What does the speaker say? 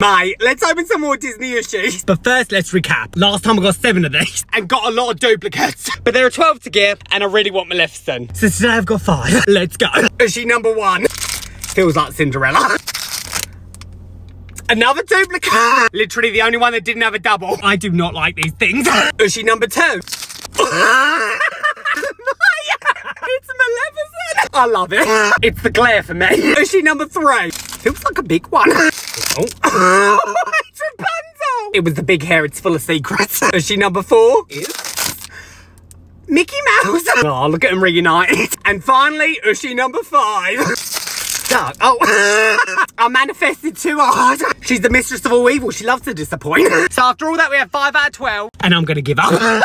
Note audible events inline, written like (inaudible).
Mate, let's open some more Disney Ooshies. But first, let's recap. Last time I got seven of these (laughs) and got a lot of duplicates. But there are 12 to give, and I really want Maleficent. So today I've got five. (laughs) Let's go. Ooshie number one. Feels like Cinderella. Another duplicate. Literally the only one that didn't have a double. I do not like these things. (laughs) Ooshie number two. it's Maleficent. I love it. It's the glare for me. Ooshie number three. Feels like a big one. Oh. it's Rapunzel. (laughs) It was the big hair. It's full of secrets. (laughs) Ooshie number four is... Mickey Mouse. (laughs) Oh, look at them reunited. And finally, Ooshie number five. Duck. Oh, I manifested too hard. She's the mistress of all evil. She loves to disappoint. So after all that, we have five out of 12. And I'm to give up.